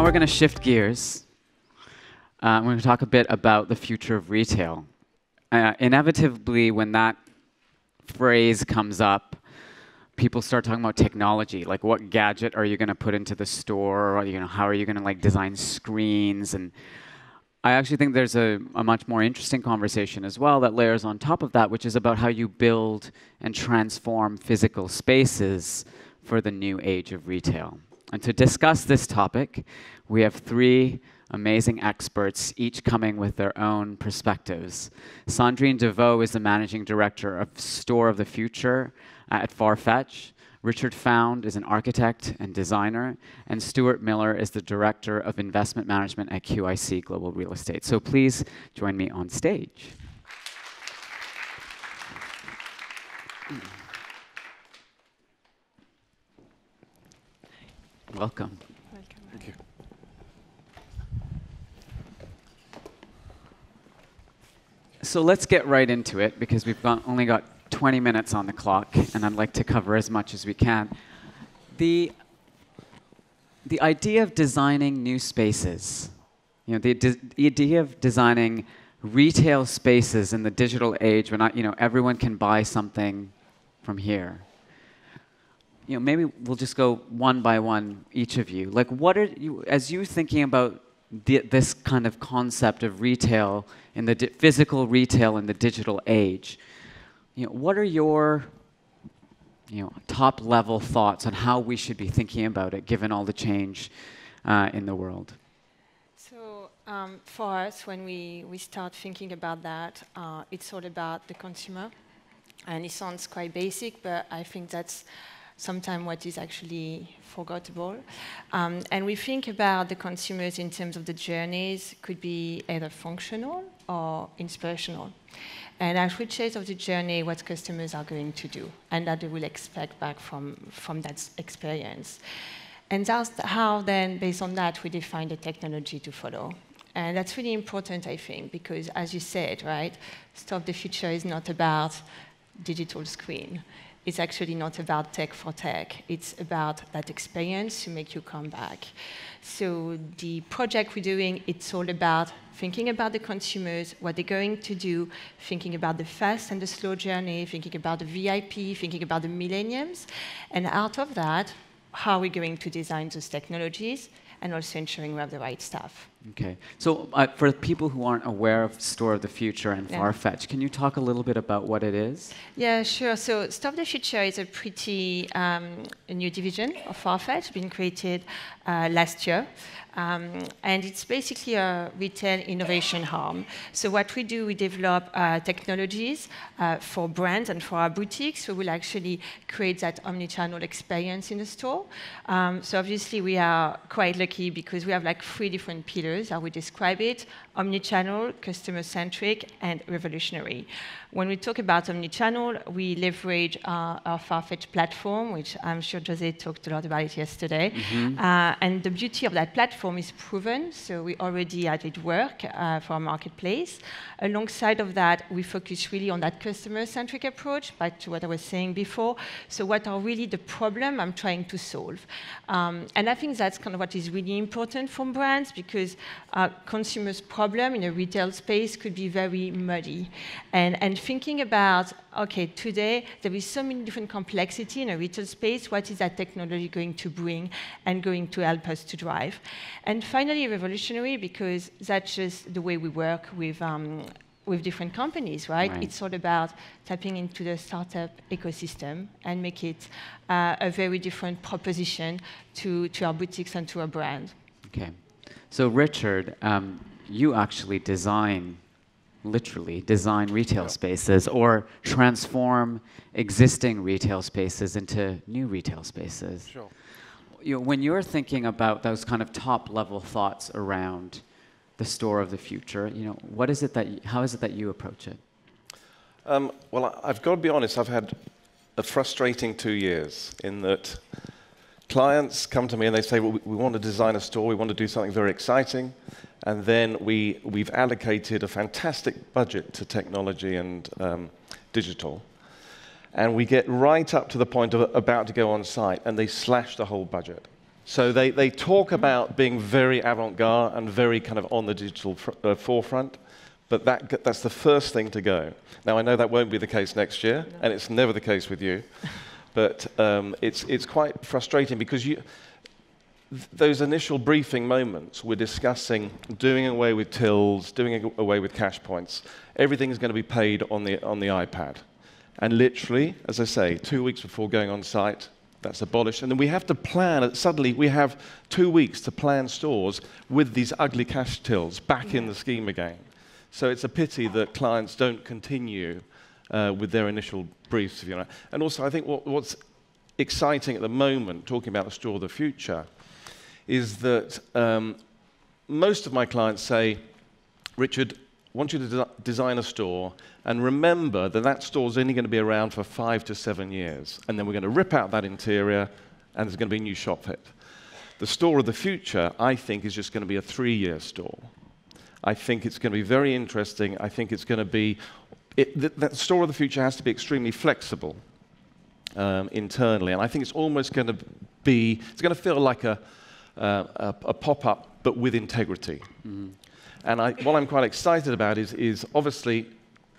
now we're going to shift gears. Uh, we're going to talk a bit about the future of retail. Uh, inevitably, when that phrase comes up, people start talking about technology. Like, what gadget are you going to put into the store? Or, you know, how are you going to like design screens? And I actually think there's a, a much more interesting conversation as well that layers on top of that, which is about how you build and transform physical spaces for the new age of retail. And to discuss this topic, we have three amazing experts, each coming with their own perspectives. Sandrine Deveaux is the managing director of Store of the Future at Farfetch. Richard Found is an architect and designer, and Stuart Miller is the director of investment management at QIC Global Real Estate. So please join me on stage. Welcome. Thank you. So let's get right into it because we've got, only got 20 minutes on the clock, and I'd like to cover as much as we can. The, the idea of designing new spaces, you know, the, the idea of designing retail spaces in the digital age when I, you know, everyone can buy something from here. You know, maybe we'll just go one by one, each of you. Like, what are you, as you're thinking about the, this kind of concept of retail in the physical retail in the digital age, you know, what are your you know, top level thoughts on how we should be thinking about it given all the change uh, in the world? So um, for us, when we, we start thinking about that, uh, it's all about the consumer. And it sounds quite basic, but I think that's sometimes what is actually forgettable. Um, and we think about the consumers in terms of the journeys could be either functional or inspirational and at which stage of the journey what customers are going to do and that they will expect back from, from that experience. And that's how then, based on that, we define the technology to follow. And that's really important, I think, because as you said, right, of the Future is not about digital screen. It's actually not about tech for tech. It's about that experience to make you come back. So the project we're doing, it's all about thinking about the consumers, what they're going to do, thinking about the fast and the slow journey, thinking about the VIP, thinking about the millenniums. And out of that, how are we going to design those technologies and also ensuring we have the right stuff. Okay. So uh, for people who aren't aware of Store of the Future and yeah. Farfetch, can you talk a little bit about what it is? Yeah, sure. So Store of the Future is a pretty um, a new division of Farfetch, been created uh, last year. Um, and it's basically a retail innovation arm. So what we do, we develop uh, technologies uh, for brands and for our boutiques. So we'll actually create that omni-channel experience in the store. Um, so obviously we are quite lucky because we have like three different pillars, how we describe it, omni-channel, customer-centric, and revolutionary. When we talk about omnichannel, we leverage uh, our Farfetch platform, which I'm sure Jose talked a lot about it yesterday. Mm-hmm. Uh, and the beauty of that platform is proven, so we already had it work uh, for our marketplace. Alongside of that, we focus really on that customer-centric approach, back to what I was saying before. So what are really the problem I'm trying to solve? Um, and I think that's kind of what is really important for brands because uh, consumers' problem in a retail space could be very muddy. And, and thinking about, okay, today there is so many different complexity in a retail space. What is that technology going to bring and going to help us to drive? And finally, revolutionary because that's just the way we work with. Um, with different companies, right? right? It's all about tapping into the startup ecosystem and make it uh, a very different proposition to, to our boutiques and to our brand. Okay. So, Richard, um, you actually design literally design retail spaces or transform existing retail spaces into new retail spaces. Sure. You know, when you're thinking about those kind of top level thoughts around the store of the future, you know, what is it that you, how is it that you approach it? Um, well, I've got to be honest. I've had a frustrating two years in that clients come to me and they say, well, we want to design a store, we want to do something very exciting, and then we, we've allocated a fantastic budget to technology and um, digital. And we get right up to the point of about to go on site, and they slash the whole budget. So they, they talk about being very avant-garde and very kind of on the digital fr- uh, forefront, but that, that's the first thing to go. Now, I know that won't be the case next year, no. and it's never the case with you, but um, it's, it's quite frustrating because you, th- those initial briefing moments, we're discussing doing away with tills, doing away with cash points. Everything is going to be paid on the, on the iPad. And literally, as I say, two weeks before going on site, that's abolished. And then we have to plan, suddenly we have two weeks to plan stores with these ugly cash tills back in the scheme again. So it's a pity that clients don't continue uh, with their initial briefs, you know. And also, I think what, what's exciting at the moment, talking about the store of the future, is that um, most of my clients say, Richard, I want you to de- design a store and remember that that store is only going to be around for five to seven years. And then we're going to rip out that interior and there's going to be a new shop fit. The store of the future, I think, is just going to be a three year store. I think it's going to be very interesting. I think it's going to be, it, that store of the future has to be extremely flexible um, internally. And I think it's almost going to be, it's going to feel like a, uh, a, a pop up, but with integrity. Mm-hmm. And I, what I'm quite excited about is, is obviously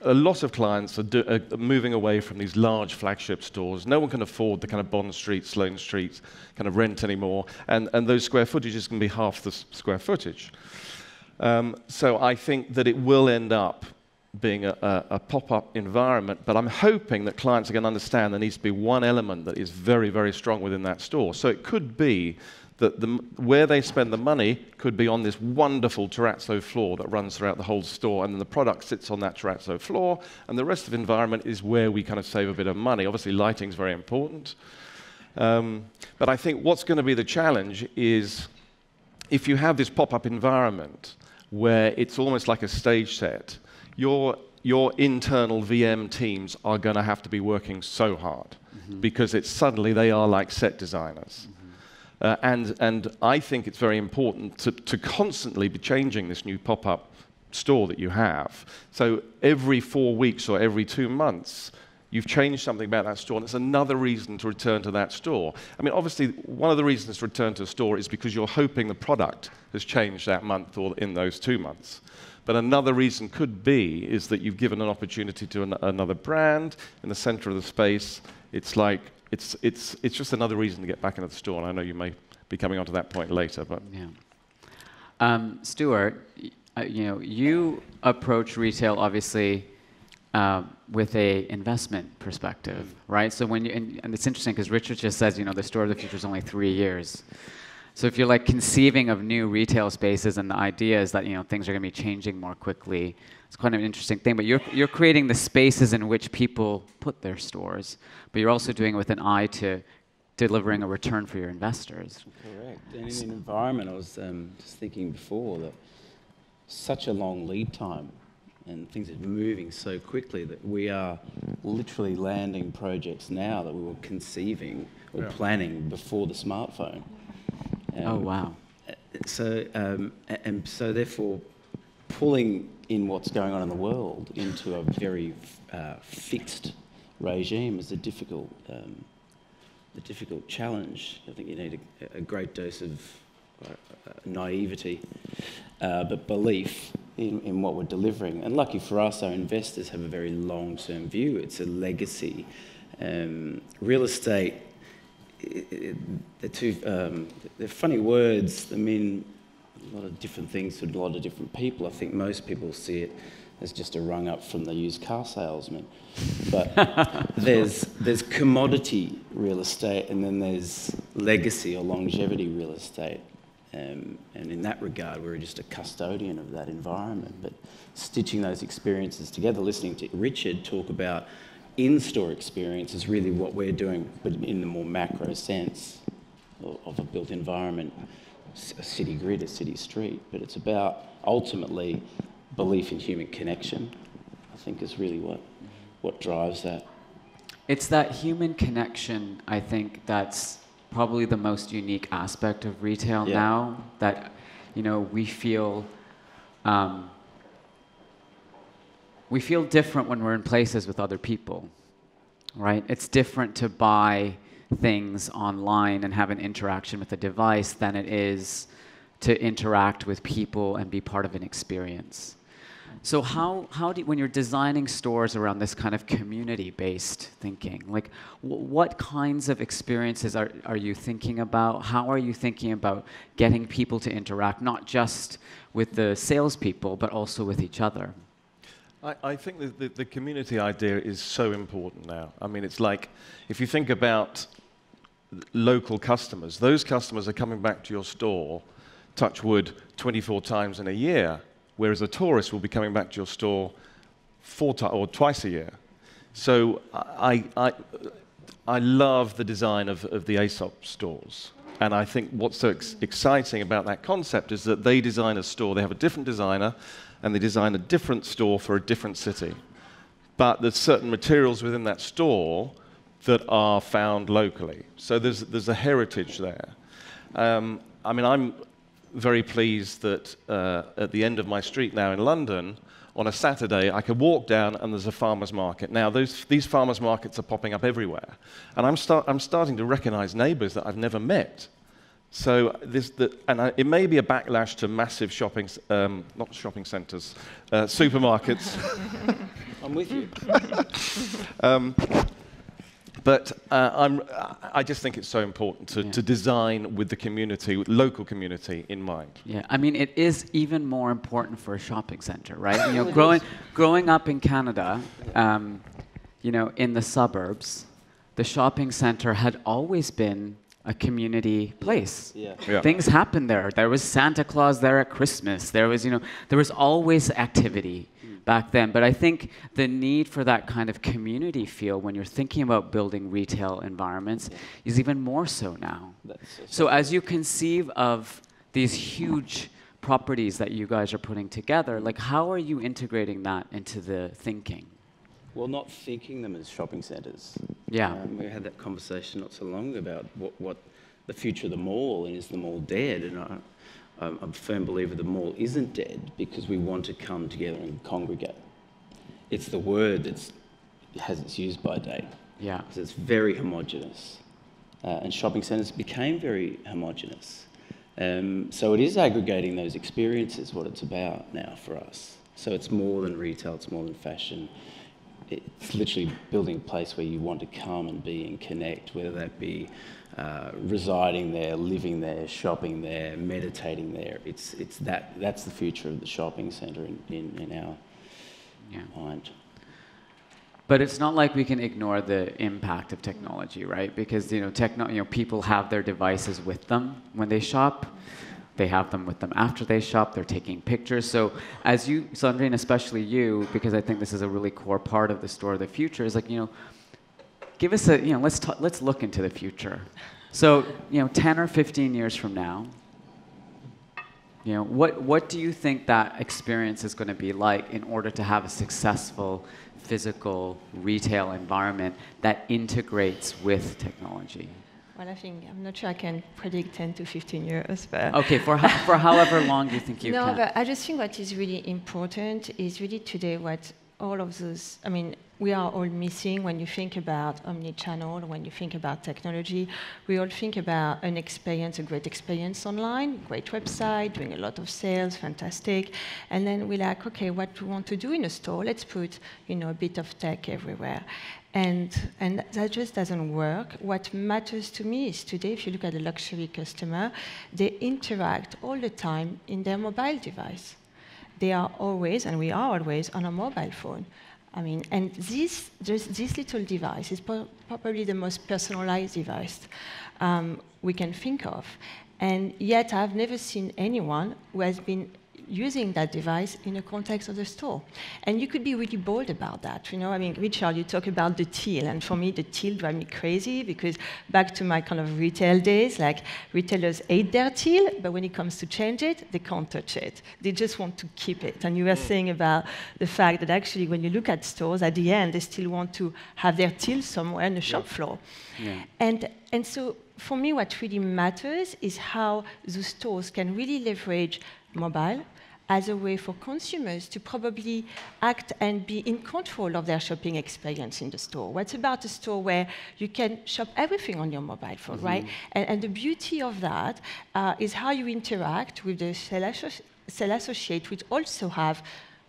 a lot of clients are, do, are, moving away from these large flagship stores. No one can afford the kind of Bond Street, Sloane Street kind of rent anymore, and, and those square footages can be half the s- square footage. Um, so I think that it will end up being a, a, a pop up environment, but I'm hoping that clients are going to understand there needs to be one element that is very, very strong within that store. So it could be that the, where they spend the money could be on this wonderful terrazzo floor that runs throughout the whole store, and then the product sits on that terrazzo floor, and the rest of the environment is where we kind of save a bit of money. Obviously, lighting is very important. Um, but I think what's going to be the challenge is if you have this pop up environment where it's almost like a stage set, your, your internal VM teams are going to have to be working so hard mm-hmm. because it's suddenly they are like set designers. Mm-hmm. Uh, and, and I think it's very important to, to constantly be changing this new pop up store that you have. So every four weeks or every two months, you've changed something about that store, and it's another reason to return to that store. I mean, obviously, one of the reasons to return to a store is because you're hoping the product has changed that month or in those two months. But another reason could be is that you've given an opportunity to an- another brand in the center of the space. It's like it's, it's, it's just another reason to get back into the store. And I know you may be coming on to that point later. But yeah. Um, Stuart, uh, you know, you approach retail obviously uh, with a investment perspective, right? So when you, and, and it's interesting because Richard just says, you know, the store of the future is only three years. So if you're like conceiving of new retail spaces and the idea is that you know things are going to be changing more quickly, it's quite an interesting thing. But you're you're creating the spaces in which people put their stores, but you're also doing it with an eye to delivering a return for your investors. Correct. And in an environment, I was um, just thinking before that such a long lead time and things are moving so quickly that we are literally landing projects now that we were conceiving or yeah. planning before the smartphone. Um, oh wow! So um, and so therefore, pulling in what's going on in the world into a very uh, fixed regime is a difficult, um, a difficult challenge. I think you need a, a great dose of uh, naivety, uh, but belief in, in what we're delivering. And lucky for us, our investors have a very long-term view. It's a legacy. Um, real estate they're two um, they're funny words. They mean a lot of different things to a lot of different people. I think most people see it as just a rung up from the used car salesman. But there's there's commodity real estate, and then there's legacy or longevity real estate. Um, and in that regard, we're just a custodian of that environment. But stitching those experiences together, listening to Richard talk about in-store experience is really what we're doing, but in the more macro sense of a built environment, a city grid, a city street. But it's about ultimately belief in human connection. I think is really what what drives that. It's that human connection. I think that's probably the most unique aspect of retail yeah. now. That you know we feel. Um, we feel different when we're in places with other people, right? It's different to buy things online and have an interaction with a device than it is to interact with people and be part of an experience. So how, how do you, when you're designing stores around this kind of community-based thinking, like what kinds of experiences are, are you thinking about? How are you thinking about getting people to interact, not just with the salespeople, but also with each other? I, I think the, the, the community idea is so important now. I mean, it's like if you think about local customers, those customers are coming back to your store, touch wood, 24 times in a year whereas a tourist will be coming back to your store four times or twice a year. So I, I, I love the design of, of the Aesop stores. And I think what's so ex exciting about that concept is that they design a store, they have a different designer, and they design a different store for a different city. But there's certain materials within that store that are found locally. So there's, there's a heritage there. Um, I mean, I'm very pleased that uh, at the end of my street now in London, on a Saturday, I could walk down and there's a farmer's market. Now, those, these farmer's markets are popping up everywhere. And I'm, start, I'm starting to recognize neighbors that I've never met. So, this, the, and I, it may be a backlash to massive shopping, um, not shopping centers, uh, supermarkets. I'm with you. um, but uh, i just think it's so important to, yeah. to, design with the community, with local community in mind. Yeah, I mean, it is even more important for a shopping center, right? you know, growing, growing up in Canada, um, you know, in the suburbs, the shopping center had always been a community place. Yeah. yeah. Things happened there. There was Santa Claus there at Christmas. There was, you know, there was always activity hmm. back then. But I think the need for that kind of community feel when you're thinking about building retail environments yeah. is even more so now. So, so as you conceive of these huge properties that you guys are putting together, like how are you integrating that into the thinking? Well, not thinking them as shopping centres. Yeah. Um, we had that conversation not so long ago about what, what the future of the mall and is the mall dead? And I, I'm a firm believer the mall isn't dead because we want to come together and congregate. It's the word that has its use by date. Yeah. Because it's very homogenous. Uh, and shopping centres became very homogenous. Um, so it is aggregating those experiences, what it's about now for us. So it's more than retail, it's more than fashion. It's literally building a place where you want to come and be and connect, whether that be uh, residing there, living there, shopping there, meditating there. It's, it's that, that's the future of the shopping centre in, in, in our yeah. mind. But it's not like we can ignore the impact of technology, right? Because you know, techno- you know, people have their devices with them when they shop. They have them with them after they shop. They're taking pictures. So as you, Sandrine, especially you, because I think this is a really core part of the store of the future, is like you know, give us a, you know, let's, talk, let's look into the future. So, you know, 10 or 15 years from now, you know, what, what do you think that experience is going to be like in order to have a successful physical retail environment that integrates with technology? Well, I think I'm not sure I can predict 10 to 15 years, but okay, for for however long you think you no, can? No, but I just think what is really important is really today what all of those. I mean, we are all missing when you think about omni-channel, when you think about technology. We all think about an experience, a great experience online, great website, doing a lot of sales, fantastic. And then we're like, okay, what do we want to do in a store? Let's put, you know, a bit of tech everywhere. And, and that just doesn't work. What matters to me is today, if you look at a luxury customer, they interact all the time in their mobile device. They are always, and we are always, on a mobile phone. I mean, and this, this little device is probably the most personalized device um, we can think of. And yet, I've never seen anyone who has been using that device in the context of the store. And you could be really bold about that. You know, I mean, Richard, you talk about the till, and for me, the till drive me crazy because back to my kind of retail days, like retailers hate their till, but when it comes to change it, they can't touch it. They just want to keep it. And you were mm. saying about the fact that actually, when you look at stores, at the end, they still want to have their till somewhere on the shop floor. Yeah. And and so for me, what really matters is how the stores can really leverage mobile, as a way for consumers to probably act and be in control of their shopping experience in the store. What's about a store where you can shop everything on your mobile phone, mm-hmm. right? And, and, the beauty of that uh, is how you interact with the sales associate, which also have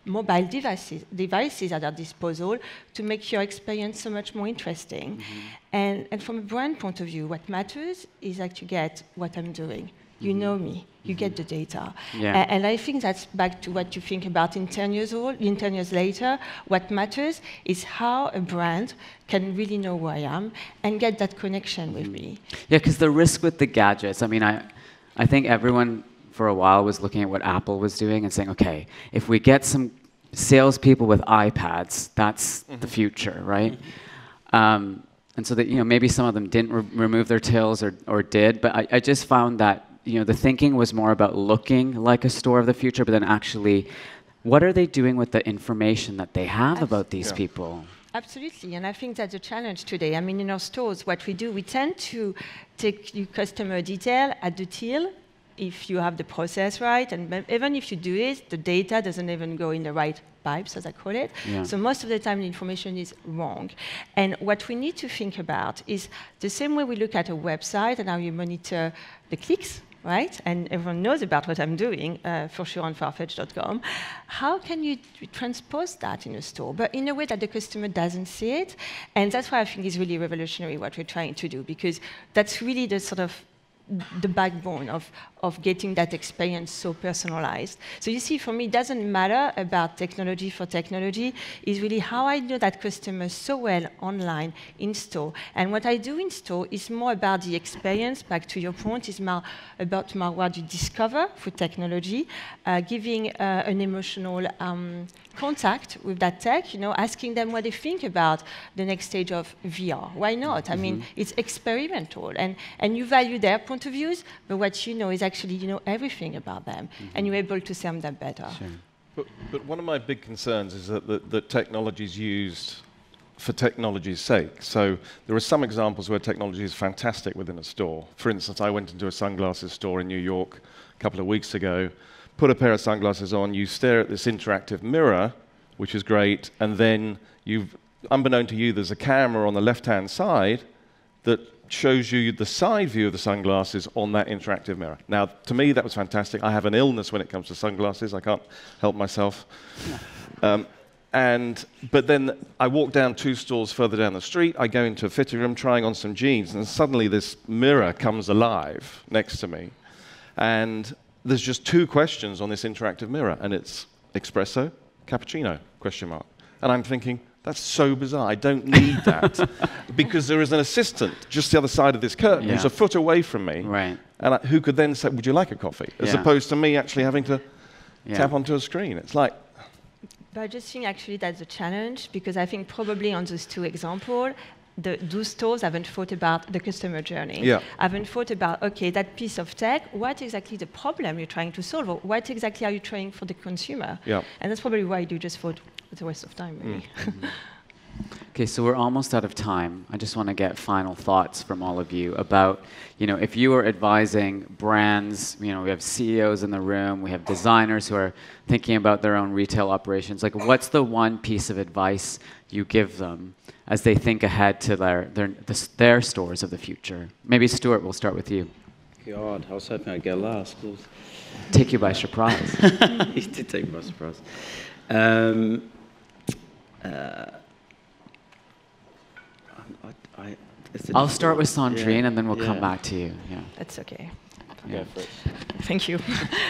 mobile devices, devices at their disposal to make your experience so much more interesting. Mm-hmm. And, and from a brand point of view, what matters is that you get what I'm doing. You mm-hmm. know me, you get the data. Yeah. A- and I think that's back to what you think about in 10 years old, in 10 years later. What matters is how a brand can really know who I am and get that connection with me. Yeah, because the risk with the gadgets, I mean, I, I think everyone for a while was looking at what Apple was doing and saying, okay, if we get some salespeople with iPads, that's mm-hmm. the future, right? Mm-hmm. Um, and so that you know maybe some of them didn't re- remove their tails or, or did, but I, I just found that you know the thinking was more about looking like a store of the future, but then actually, what are they doing with the information that they have about these yeah. people? Absolutely, and I think that's a challenge today. I mean, in our stores, what we do, we tend to take customer detail at the till if you have the process right, and even if you do it, the data doesn't even go in the right pipes, as I call it. Yeah. So most of the time, the information is wrong. And what we need to think about is the same way we look at a website and how you monitor the clicks, right? And everyone knows about what I'm doing, uh, for sure on farfetch.com. How can you transpose that in a store, but in a way that the customer doesn't see it? And that's why I think is really revolutionary what we're trying to do, because that's really the sort of the backbone of, of getting that experience so personalized. So you see, for me, it doesn't matter about technology for technology. It's really how I know that customer so well online, in store. And what I do in store is more about the experience, back to your point, is more about more what you discover through technology, uh, giving uh, an emotional um, contact with that tech, you know, asking them what they think about the next stage of VR. Why not? I mm-hmm. mean, it's experimental, and, and you value their point of views, but what you know is actually you know everything about them, mm-hmm. and you're able to serve them better. Sure. But, but one of my big concerns is that, that, that technology is used for technology's sake. So there are some examples where technology is fantastic within a store. For instance, I went into a sunglasses store in New York a couple of weeks ago put a pair of sunglasses on, you stare at this interactive mirror, which is great, and then you've, unbeknown to you, there's a camera on the left-hand side that shows you the side view of the sunglasses on that interactive mirror. Now, to me, that was fantastic. I have an illness when it comes to sunglasses. I can't help myself. Um, and, but then I walk down two stores further down the street. I go into a fitting room trying on some jeans, and suddenly this mirror comes alive next to me. And there's just two questions on this interactive mirror, and it's espresso, cappuccino, question mark. And I'm thinking, that's so bizarre. I don't need that. because there is an assistant just the other side of this curtain yeah. who's a foot away from me. Right. And I, who could then say, Would you like a coffee? As yeah. opposed to me actually having to yeah. tap onto a screen. It's like. But I just think actually that's a challenge because I think probably on those two examples, the, those stores haven't thought about the customer journey. Yeah. Haven't thought about, okay, that piece of tech, what exactly the problem you're trying to solve, or what exactly are you trying for the consumer? Yeah. And that's probably why you just thought it's a waste of time, maybe. Mm. Okay, so we're almost out of time. I just want to get final thoughts from all of you about, you know, if you are advising brands, you know, we have CEOs in the room, we have designers who are thinking about their own retail operations. Like, what's the one piece of advice you give them as they think ahead to their, their, their stores of the future? Maybe Stuart, we'll start with you. God, I was hoping I'd go last. Take you by surprise. he did take me by surprise. Um, uh, I, I'll start with Sandrine yeah, and then we'll yeah. come back to you. Yeah. That's okay. Yeah. Thank you.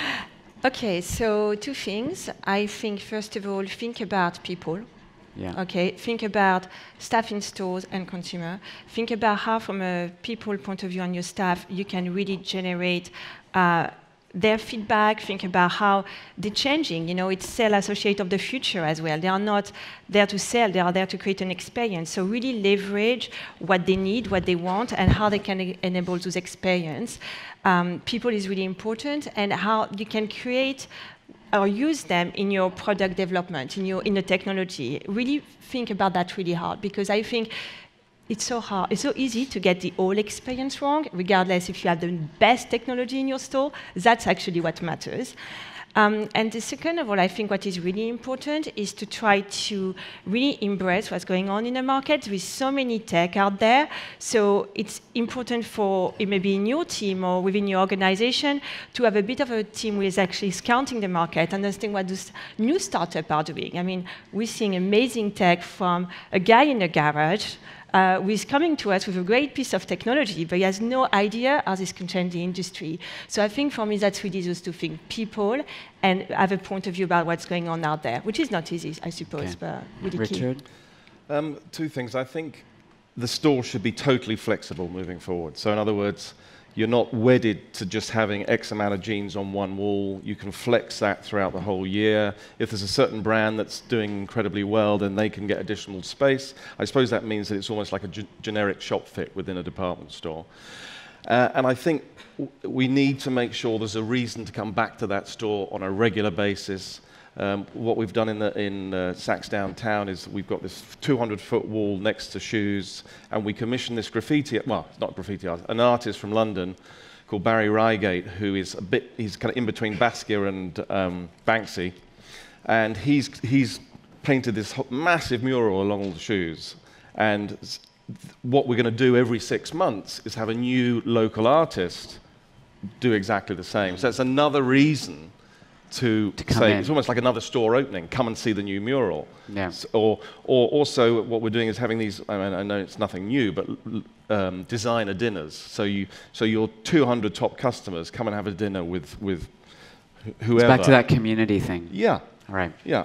okay, so two things. I think, first of all, think about people. Yeah. Okay, think about staff in stores and consumer. Think about how, from a people point of view on your staff, you can really generate uh, their feedback, think about how they're changing. You know, it's sell associate of the future as well. They are not there to sell, they are there to create an experience. So really leverage what they need, what they want, and how they can enable those experience. Um, people is really important, and how you can create or use them in your product development, in your in the technology. Really think about that really hard because I think it's so hard. It's so easy to get the whole experience wrong, regardless if you have the best technology in your store. That's actually what matters. Um, and the second of all, I think what is really important is to try to really embrace what's going on in the market. With so many tech out there, so it's important for it maybe in your team or within your organization to have a bit of a team who is actually scouting the market, understanding what those new startups are doing. I mean, we're seeing amazing tech from a guy in a garage uh, who is coming to us with a great piece of technology, but he has no idea how this can change the industry. So I think for me, that's really those two things people and have a point of view about what's going on out there, which is not easy, I suppose, Okay. but really Richard? key. Um, two things. I think the store should be totally flexible moving forward. So, in other words, you're not wedded to just having X amount of jeans on one wall. You can flex that throughout the whole year. If there's a certain brand that's doing incredibly well, then they can get additional space. I suppose that means that it's almost like a generic shop fit within a department store. Uh, and I think we need to make sure there's a reason to come back to that store on a regular basis. Um, what we've done in, the, in uh, is we've got this 200 foot wall next to shoes, and we commissioned this graffiti, well, not graffiti artist, an artist from London called Barry Reigate, who is a bit, he's kind of in between Basquiat and um, Banksy. And he's, he's painted this massive mural along all the shoes. And what we're going to do every six months is have a new local artist do exactly the same. So that's another reason to, To say in. it's almost like another store opening. Come and see the new mural. Yeah. S- Or, or also what we're doing is having these. I, mean, I know it's nothing new, but um, designer dinners. So you, so your 200 top customers come and have a dinner with with wh- It's whoever. back to that community thing. Yeah, All right. yeah.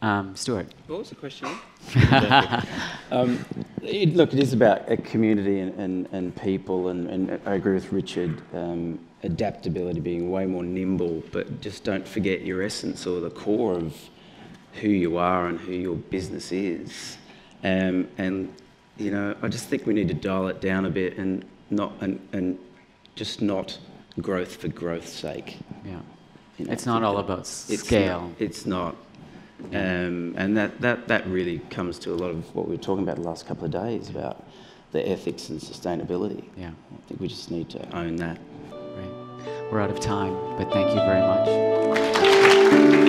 Um, Stuart? What was the question? um, it, look, it is about a community and, and, and people, and, and I agree with Richard. Um, adaptability, being way more nimble, but just don't forget your essence or the core of who you are and who your business is. Um, and you know, I just think we need to dial it down a bit and not and, and just not growth for growth's sake. Yeah. You know, It's not all that about it's scale. Not, it's not. Um, and that, that, that really comes to a lot of what we were talking about the last couple of days about the ethics and sustainability. Yeah. I think we just need to own that. Right. We're out of time, but thank you very much.